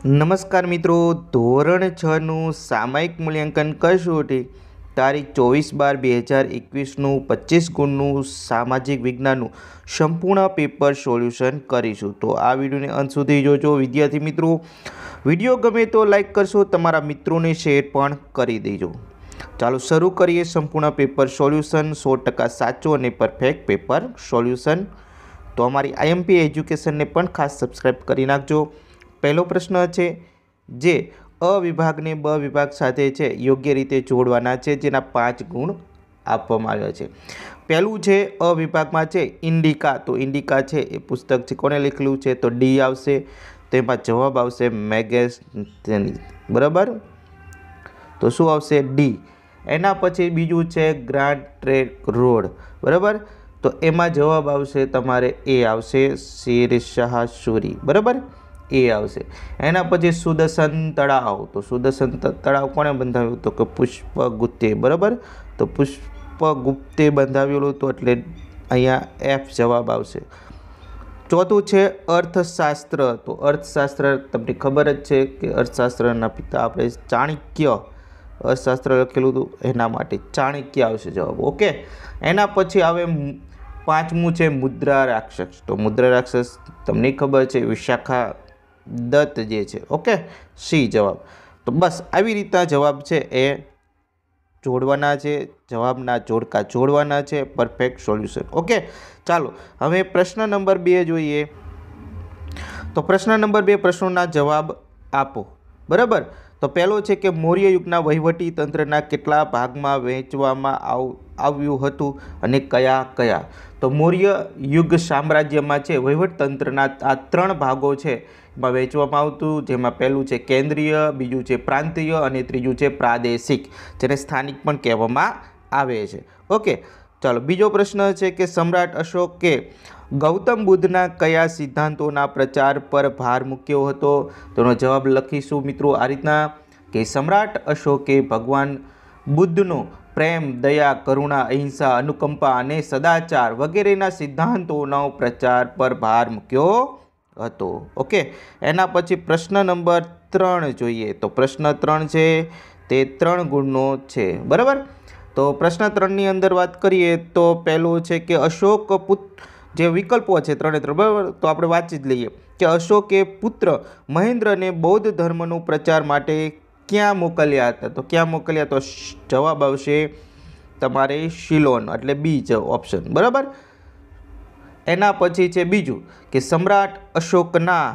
નમસ્કાર મિત્રો, ધોરણ છનું સામાયિક મૂલ્યાંકન કસોટી તારીખ ચોવીસ બાર બે હજાર એકવીસનું પચીસ ગુણનું સામાજિક વિજ્ઞાનનું સંપૂર્ણ પેપર સોલ્યુશન કરીશું. તો આ વિડીયોને અંત સુધી જોજો. વિદ્યાર્થી મિત્રો, વીડિયો ગમે તો લાઈક કરશો, તમારા મિત્રોને શેર પણ કરી દેજો. ચાલો શરૂ કરીએ સંપૂર્ણ પેપર સોલ્યુશન. સો ટકા સાચું અને પરફેક્ટ પેપર સોલ્યુશન. તો અમારી આઈએમપી એજ્યુકેશનને પણ ખાસ સબસ્ક્રાઈબ કરી નાખજો. પહેલો પ્રશ્ન છે જે અ વિભાગને બ વિભાગ સાથે છે, યોગ્ય રીતે જોડવાના છે, જેના પાંચ ગુણ આપવામાં આવ્યા છે. પહેલું છે અ વિભાગમાં છે ઇન્ડિકા. તો ઇન્ડિકા છે એ પુસ્તક છે. કોને લખેલું છે? તો ડી આવશે, તો એમાં જવાબ આવશે મેગેઝની બરાબર? તો શું આવશે? ડી. એના પછી બીજું છે ગ્રાન્ડ ટ્રેક રોડ. બરાબર? તો એમાં જવાબ આવશે તમારે એ આવશે શેરશાહ સુરી. બરાબર? એ આવશે. એના પછી સુદર્શન તળાવ. તો સુદર્શન તળાવ કોણે બંધાવ્યું? તો કે પુષ્પગુપ્તે. બરાબર? તો પુષ્પગુપ્તે બંધાવેલું તો એટલે અહીંયા એફ જવાબ આવશે. ચોથું છે અર્થશાસ્ત્ર. તો અર્થશાસ્ત્ર તમને ખબર જ છે કે અર્થશાસ્ત્રના પિતા આપણે ચાણક્ય. અર્થશાસ્ત્ર લખેલું હતું એના માટે ચાણક્ય આવશે જવાબ. ઓકે? એના પછી આવે પાંચમું છે મુદ્રા રાક્ષસ. તો મુદ્રા રાક્ષસ તમને ખબર છે વિશાખા દત્ત જે છે. ઓકે? સી જવાબ. તો બસ આવી રીતના જવાબ છે એ જોડવાના છે, જવાબના જોડકા જોડવાના છે, પરફેક્ટ સોલ્યુશન. ઓકે? ચાલો, હવે પ્રશ્ન નંબર બે જોઈએ. તો પ્રશ્ન નંબર બે પ્રશ્નોના જવાબ આપો. બરાબર? તો પહેલો છે કે મૌર્ય યુગના વહીવટી તંત્રના કેટલા ભાગમાં વહેંચવામાં આવ આવ્યું હતું અને કયા કયા? તો મૌર્ય યુગ સામ્રાજ્યમાં છે વહીવટ તંત્રના આ ત્રણ ભાગો છે, એમાં વહેંચવામાં આવતું, જેમાં પહેલું છે કેન્દ્રીય, બીજું છે પ્રાંતીય અને ત્રીજું છે પ્રાદેશિક, જેને સ્થાનિક પણ કહેવામાં આવે છે. ઓકે, ચાલો, બીજો પ્રશ્ન છે કે સમ્રાટ અશોકે ગૌતમ બુદ્ધના કયા સિદ્ધાંતોના પ્રચાર પર ભાર મૂક્યો હતો? તેનો જવાબ લખીશું મિત્રો આ રીતના કે સમ્રાટ અશોકે ભગવાન બુદ્ધનો પ્રેમ, દયા, કરુણા, અહિંસા, અનુકંપા અને સદાચાર વગેરેના સિદ્ધાંતોનો પ્રચાર પર ભાર મૂક્યો હતો. ઓકે, એના પછી પ્રશ્ન નંબર ત્રણ જોઈએ. તો પ્રશ્ન ત્રણ છે, તે ત્રણ ગુણનો છે. બરાબર? તો પ્રશ્ન ત્રણની અંદર વાત કરીએ તો પહેલું છે કે અશોક પુત્ર જે વિકલ્પો છે ત્રણે ત્રણ, બરાબર? તો આપણે વાંચી જ લઈએ કે અશોકે પુત્ર મહેન્દ્રને બૌદ્ધ ધર્મનો પ્રચાર માટે ક્યાં મોકલ્યા હતા? તો ક્યાં મોકલ્યા? તો જવાબ આવશે તમારે શિલોન, એટલે બી ઓપ્શન બરાબર? એના પછી છે બીજું કે સમ્રાટ અશોકના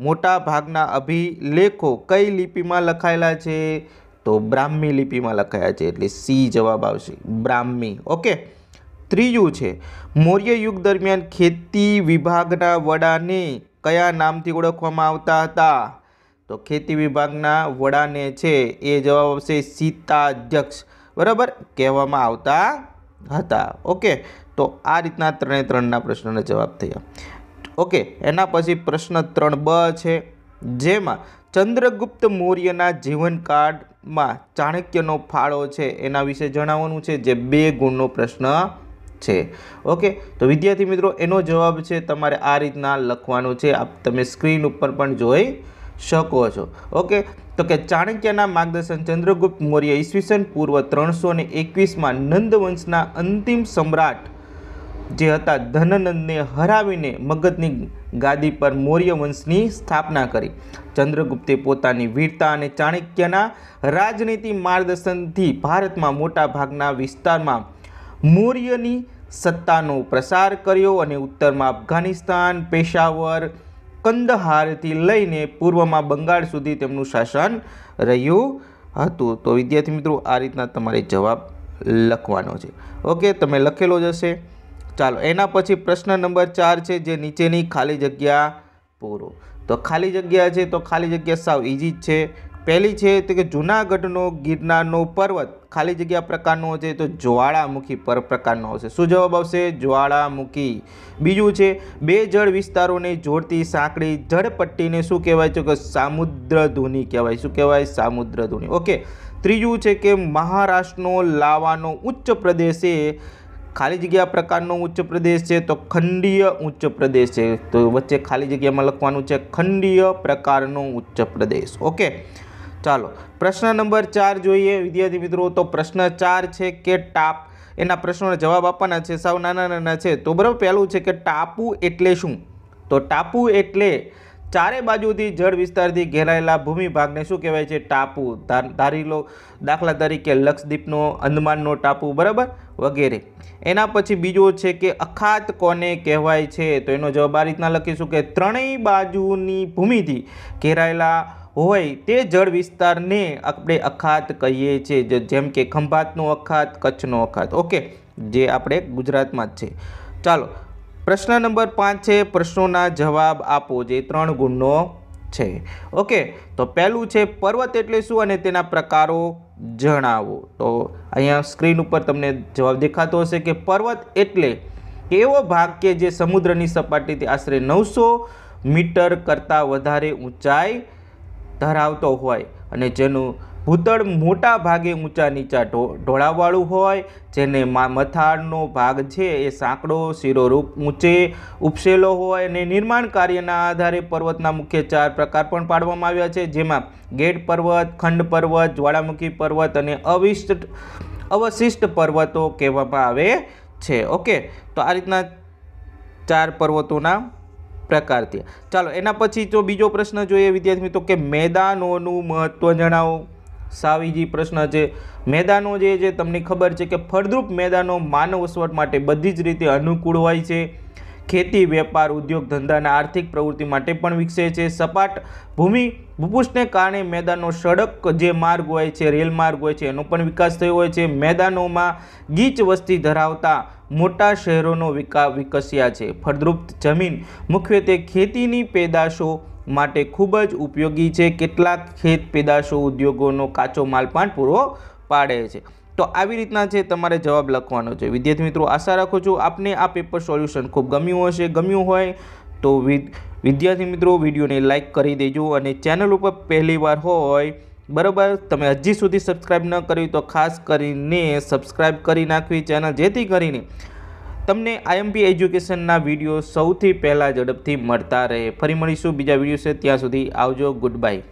મોટા ભાગના અભિલેખો કઈ લિપિમાં લખાયેલા છે? તો બ્રાહ્મી લિપિમાં લખાયા છે, એટલે સી જવાબ આવશે, બ્રાહ્મી, ઓકે? ત્રીજું છે, મૌર્ય યુગ દરમિયાન ખેતી વિભાગના વડાને કયા નામથી ઓળખવામાં આવતા હતા? તો ખેતી વિભાગના વડાને છે એ જવાબ આવશે સીતાધ્યક્ષ બરાબર? કહેવામાં આવતા હતા. ઓકે? તો આ રીતના ત્રણે ત્રણના પ્રશ્નના જવાબ થયા. ઓકે? એના પછી પ્રશ્ન ત્રણ બ છે. જેમાં ચંદ્રગુપ્ત મૌર્યના જીવનકાળમાં ચાણક્યનો ફાળો છે એના વિશે જણાવવાનું છે, જે બે ગુણનો પ્રશ્ન છે. ઓકે? તો વિદ્યાર્થી મિત્રો, એનો જવાબ છે તમારે આ રીતના લખવાનો છે. આપ તમે સ્ક્રીન ઉપર પણ જોઈ શકો છો. ઓકે તો કે ચાણક્યના માર્ગદર્શન ચંદ્રગુપ્ત મૌર્ય ઈસવીસન પૂર્વ ત્રણસો ને એકવીસમાં નંદવંશના અંતિમ સમ્રાટ જે હતા, ધનનંદને હરાવીને મગધની ગાદી પર મૌર્ય વંશની સ્થાપના કરી. ચંદ્રગુપ્તે પોતાની વીરતા અને ચાણક્યના રાજનીતિ માર્ગદર્શનથી ભારતમાં મોટા ભાગના વિસ્તારમાં મૌર્યની સત્તાનો પ્રસાર કર્યો અને ઉત્તરમાં અફઘાનિસ્તાન, પેશાવર કંદહારથી લઈને પૂર્વમાં બંગાળ સુધી તેમનું શાસન રહ્યું હતું. તો વિદ્યાર્થી મિત્રો, આ રીતના તમારે જવાબ લખવાનો છે. ઓકે, તમે લખેલો જ હશે. ચાલો, એના પછી પ્રશ્ન નંબર ચાર છે, જે નીચેની ખાલી જગ્યા પૂરો. તો ખાલી જગ્યા છે, તો ખાલી જગ્યા સાવ ઇઝી જ છે. પહેલી છે તો કે જૂનાગઢનો ગિરનારનો પર્વત ખાલી જગ્યા પ્રકારનો છે તો જ્વાળામુખી પર પ્રકારનો આવશે શું જવાબ આવશે? જ્વાળામુખી. બીજું છે, બે જળ વિસ્તારોને જોડતી સાંકડી જળપટ્ટીને શું કહેવાય? છે કે સામુદ્ર ધુની કહેવાય. શું કહેવાય? સામુદ્ર ધુની ઓકે. ત્રીજું છે કે મહારાષ્ટ્રનો લાવાનો ઉચ્ચ પ્રદેશ એ ખાલી જગ્યા પ્રકારનો ઉચ્ચ પ્રદેશ છે તો ખંડીય ઉચ્ચ પ્રદેશ છે. તો વચ્ચે ખાલી જગ્યામાં લખવાનું છે ખંડીય પ્રકારનો ઉચ્ચ પ્રદેશ. ઓકે. ચાલો, પ્રશ્ન નંબર ચાર જોઈએ. વિદ્યાર્થી મિત્રો, તો પ્રશ્ન ચાર છે કે ટાપ. એના પ્રશ્નોના જવાબ આપવાના છે. સાવ નાના નાના છે. તો બરાબર પહેલું છે કે ટાપુ એટલે શું? તો ટાપુ એટલે ચારે બાજુથી જળ વિસ્તારથી ઘેરાયેલા ભૂમિભાગને શું કહેવાય છે? ટાપુ. ધારી લો, દાખલા તરીકે લક્ષદ્વીપનો, અંદમાનનો ટાપુ, બરાબર? વગેરે. એના પછી બીજો છે કે અખાત કોને કહેવાય છે? તો એનો જવાબ આ રીતના લખીશું કે ત્રણેય બાજુની ભૂમિથી ઘેરાયેલા હોય તે જળ વિસ્તારને આપણે અખાત કહીએ છીએ. જેમ કે ખંભાતનો અખાત, કચ્છનો અખાત. ઓકે, જે આપણે ગુજરાતમાં જ છે. ચાલો, પ્રશ્ન નંબર પાંચ છે. પ્રશ્નોના જવાબ આપો, જે ત્રણ ગુણનો છે. ઓકે, તો પહેલું છે પર્વત એટલે શું અને તેના પ્રકારો જણાવો. તો અહીંયા સ્ક્રીન ઉપર તમને જવાબ દેખાતો હશે કે પર્વત એટલે એવો ભાગ કે જે સમુદ્રની સપાટીથી આશરે નવસો મીટર કરતાં વધારે ઊંચાઈ ધરાવતો હોય અને જેનું ભૂતળ મોટા ભાગે ઊંચા નીચા ઢો, ઢોળાવવાળું હોય, જેને મથાળનો ભાગ છે એ સાંકડો શિરોરૂપ ઊંચે ઉપસેલો હોય અને નિર્માણ કાર્યના આધારે પર્વતના મુખ્ય ચાર પ્રકાર પણ પાડવામાં આવ્યા છે, જેમાં ગેટ પર્વત, ખંડ પર્વત, જ્વાળામુખી પર્વત અને અવિષ્ટ, અવશિષ્ટ પર્વતો કહેવામાં આવે છે. ઓકે, તો આ રીતના ચાર પર્વતોના પ્રકાર થયા. ચાલો, એના પછી જો બીજો પ્રશ્ન જોઈએ વિદ્યાર્થી મિત્રો કે મેદાનોનું મહત્ત્વ જણાવો. સાવીજી પ્રશ્ન છે, મેદાનો જે છે, તમને ખબર છે કે ફળદ્રુપ મેદાનો માનવ વસવાટ માટે બધી જ રીતે અનુકૂળ હોય છે. ખેતી, વેપાર, ઉદ્યોગ ધંધાના આર્થિક પ્રવૃત્તિ માટે પણ વિકસે છે. સપાટ ભૂમિ ભૂપુષ્ટને કારણે મેદાનો સડક જે માર્ગ હોય છે, રેલ માર્ગ હોય છે, એનો પણ વિકાસ થયો હોય છે. મેદાનોમાં ગીચ વસ્તી ધરાવતા મોટા શહેરોનો વિકા વિકસ્યા છે. ફળદ્રુપ જમીન મુખ્યત્વે ખેતીની પેદાશો માટે ખૂબ જ ઉપયોગી છે. કેટલાક ખેત પેદાશો ઉદ્યોગોનો કાચો માલ પણ પૂરો પાડે છે. તો આવી રીતના છે તમારે જવાબ લખવાનો છે. વિદ્યાર્થી મિત્રો, આશા રાખું છું આપને આ પેપર સોલ્યુશન ખૂબ ગમ્યું હશે. ગમ્યું હોય તો વિદ, વિદ્યાર્થી મિત્રો, વિડીયોને લાઇક કરી દેજો અને ચેનલ ઉપર પહેલીવાર હોય, બરાબર, તમે હજી સુધી સબસ્ક્રાઈબ ન કર્યું તો ખાસ કરીને સબસ્ક્રાઈબ કરી નાખવી ચેનલ જેથી કરીને તમને આઈએમપી એજ્યુકેશનના વીડિયો સૌથી પહેલાં ઝડપથી મળતા રહે. ફરી મળીશું બીજા વીડિયો છે ત્યાં સુધી આવજો. Good bye